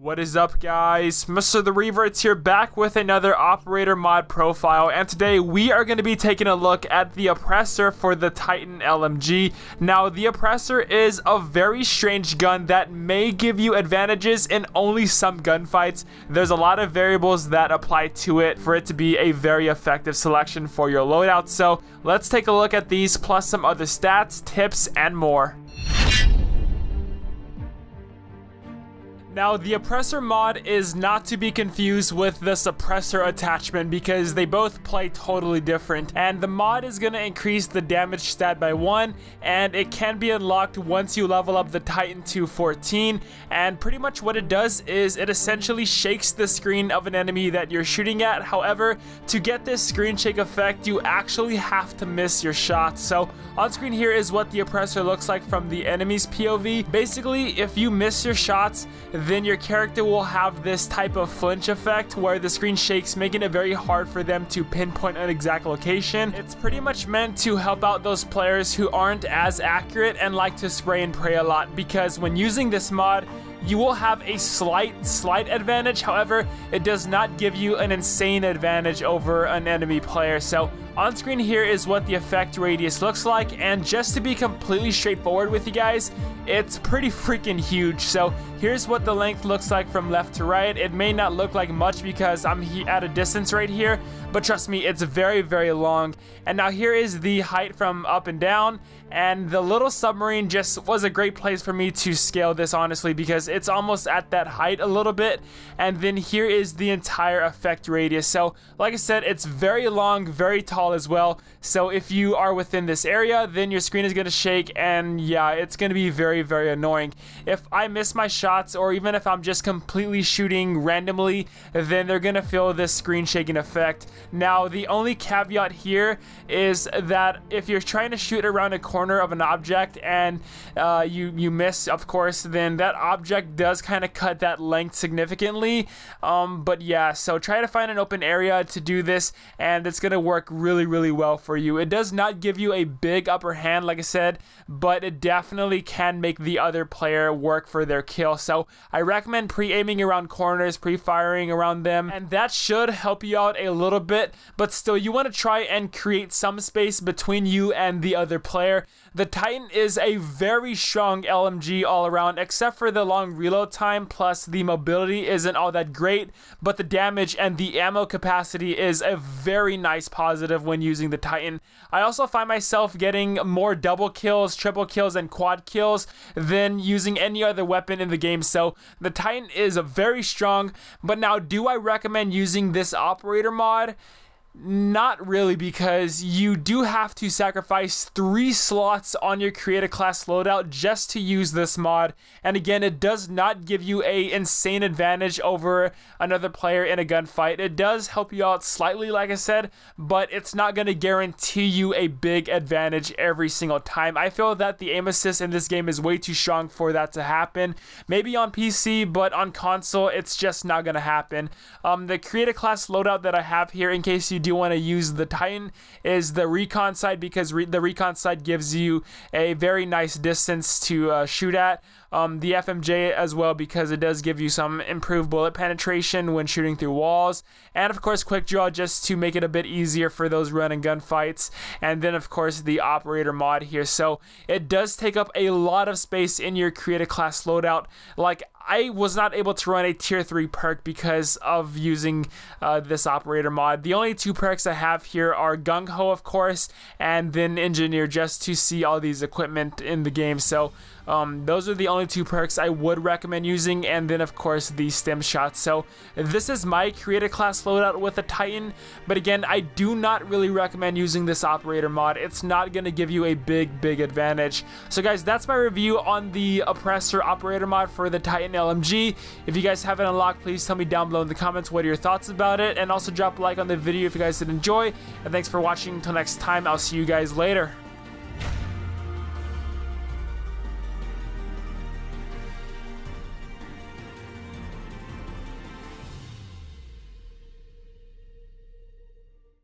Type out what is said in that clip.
What is up guys, Mr. The Revertz here back with another operator mod profile and today we are going to be taking a look at the oppressor for the Titan LMG. Now the oppressor is a very strange gun that may give you advantages in only some gunfights. There's a lot of variables that apply to it for it to be a very effective selection for your loadout. So let's take a look at these plus some other stats, tips, and more. Now, the Oppressor mod is not to be confused with the Suppressor attachment because they both play totally different. And the mod is going to increase the damage stat by 1 and it can be unlocked once you level up the Titan to 14. And pretty much what it does is it essentially shakes the screen of an enemy that you're shooting at. However, to get this screen shake effect, you actually have to miss your shots. So on screen here is what the Oppressor looks like from the enemy's POV. Basically, if you miss your shots, then your character will have this type of flinch effect where the screen shakes, making it very hard for them to pinpoint an exact location. It's pretty much meant to help out those players who aren't as accurate and like to spray and pray a lot because when using this mod, you will have a slight, slight advantage. However, it does not give you an insane advantage over an enemy player. So on screen here is what the effect radius looks like. And just to be completely straightforward with you guys, it's pretty freaking huge. So here's what the length looks like from left to right. It may not look like much because I'm at a distance right here, but trust me, it's very, very long. And now here is the height from up and down. And the little submarine just was a great place for me to scale this, honestly, because it's almost at that height a little bit. And then here is the entire effect radius. So, like I said, it's very long, very tall as well. So if you are within this area, then your screen is going to shake. And yeah, it's going to be very, very annoying. If I miss my shots, or even if I'm just completely shooting randomly, then they're going to feel this screen shaking effect. Now, the only caveat here is that if you're trying to shoot around a corner, corner of an object and uh, you, you miss, of course, then that object does kind of cut that length significantly. Um, but yeah, so try to find an open area to do this and it's going to work really, really well for you. It does not give you a big upper hand, like I said, but it definitely can make the other player work for their kill. So I recommend pre-aiming around corners, pre-firing around them, and that should help you out a little bit, but still you want to try and create some space between you and the other player the Titan is a very strong LMG all around, except for the long reload time, plus the mobility isn't all that great, but the damage and the ammo capacity is a very nice positive when using the Titan. I also find myself getting more double kills, triple kills, and quad kills than using any other weapon in the game, so the Titan is a very strong, but now do I recommend using this operator mod? Not really, because you do have to sacrifice three slots on your creator class loadout just to use this mod. And again, it does not give you a insane advantage over another player in a gunfight. It does help you out slightly, like I said, but it's not going to guarantee you a big advantage every single time. I feel that the aim assist in this game is way too strong for that to happen. Maybe on PC, but on console, it's just not going to happen. Um, the creator class loadout that I have here, in case you do want to use the Titan is the recon sight because re the recon sight gives you a very nice distance to uh, shoot at. Um, the FMJ as well because it does give you some improved bullet penetration when shooting through walls. And of course, quick draw just to make it a bit easier for those run and gun fights. And then of course the operator mod here. So it does take up a lot of space in your creative class loadout. Like I was not able to run a tier 3 perk because of using uh, this operator mod. The only two perks I have here are Gung Ho, of course, and then Engineer just to see all these equipment in the game. So um, those are the only two perks I would recommend using, and then of course the stim shot. So this is my creator class loadout with a Titan, but again, I do not really recommend using this operator mod. It's not going to give you a big, big advantage. So guys, that's my review on the oppressor operator mod for the Titan LMG. If you guys haven't unlocked, please tell me down below in the comments what are your thoughts about it, and also drop a like on the video if you guys did enjoy. And thanks for watching. Until next time, I'll see you guys later.